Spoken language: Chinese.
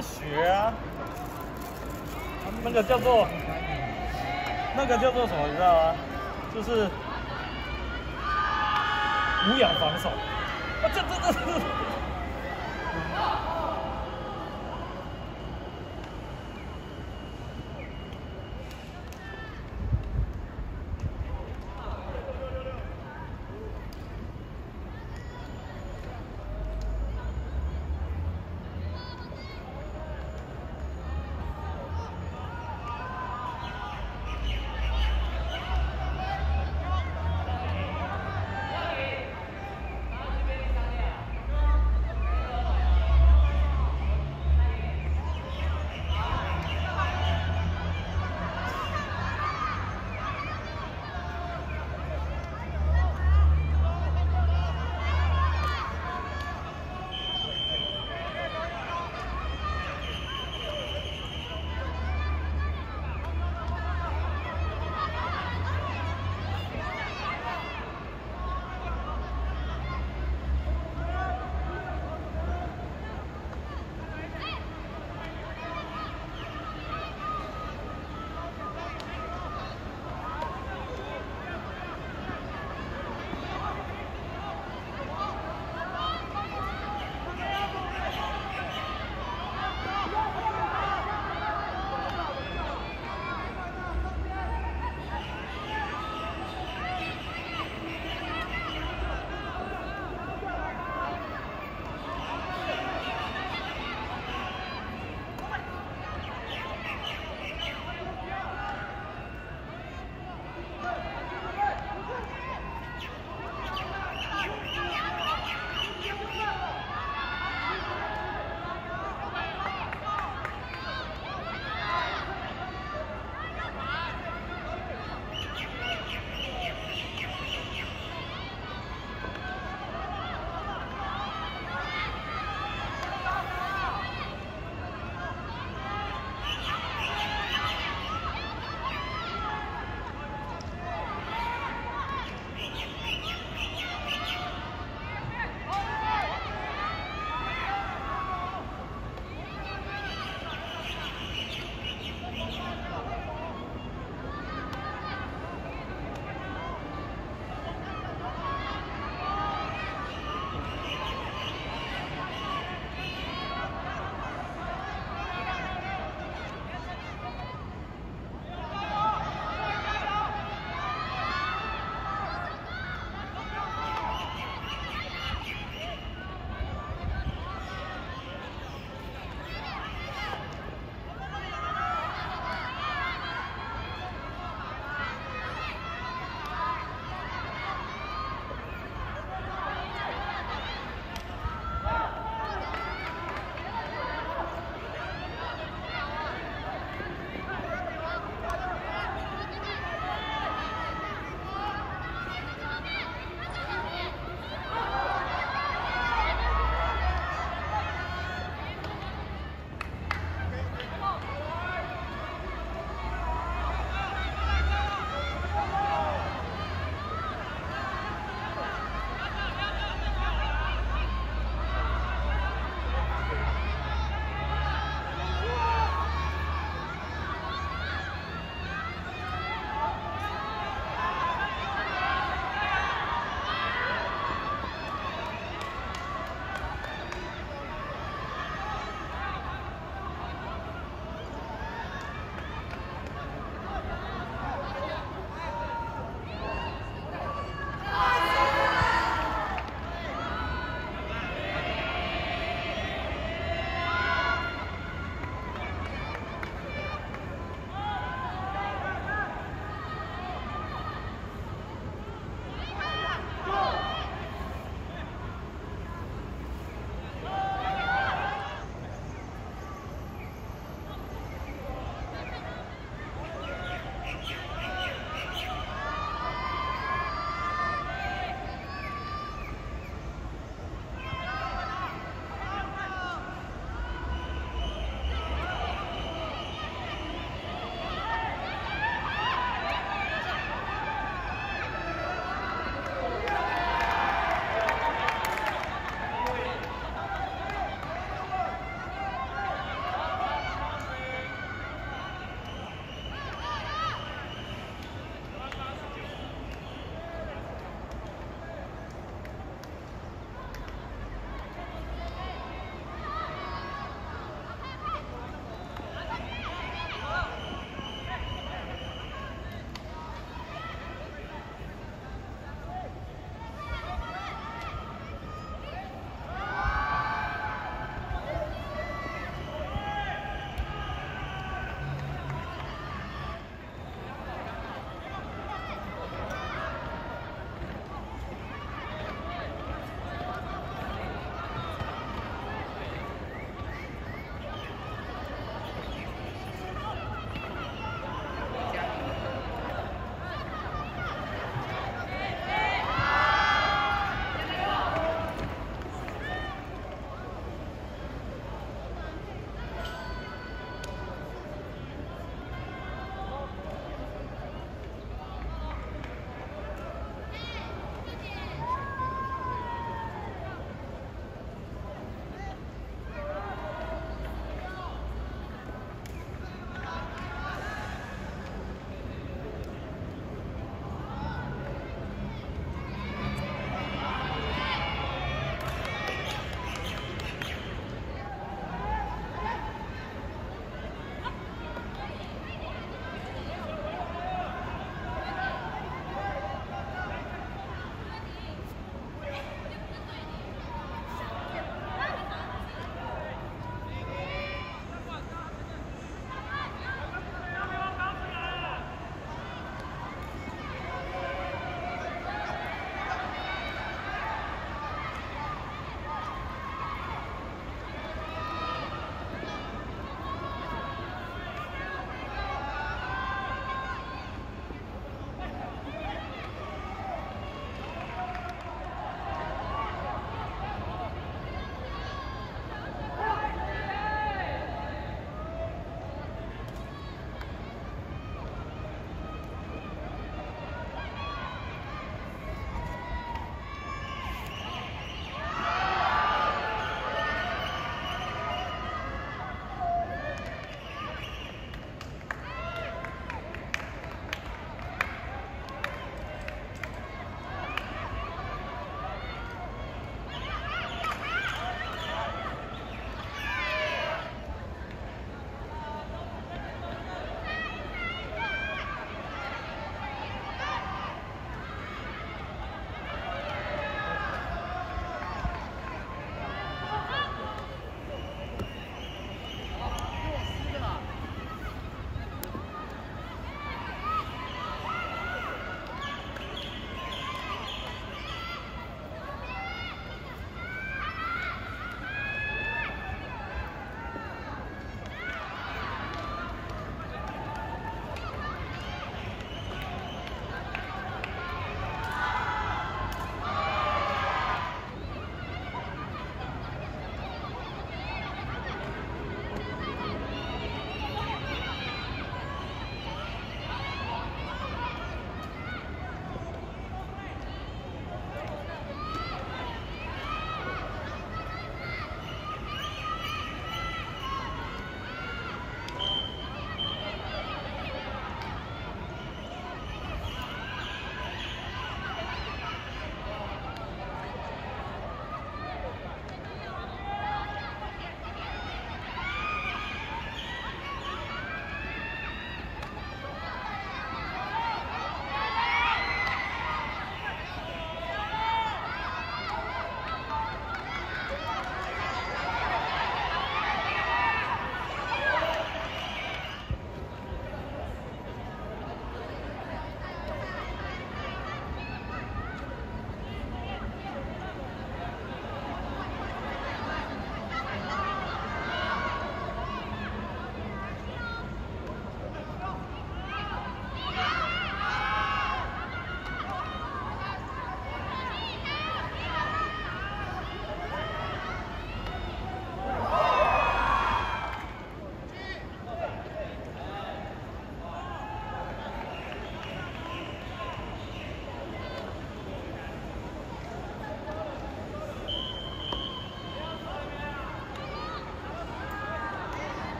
学啊，那个叫做，那个叫做什么你知道吗？就是无氧防守，这这这是。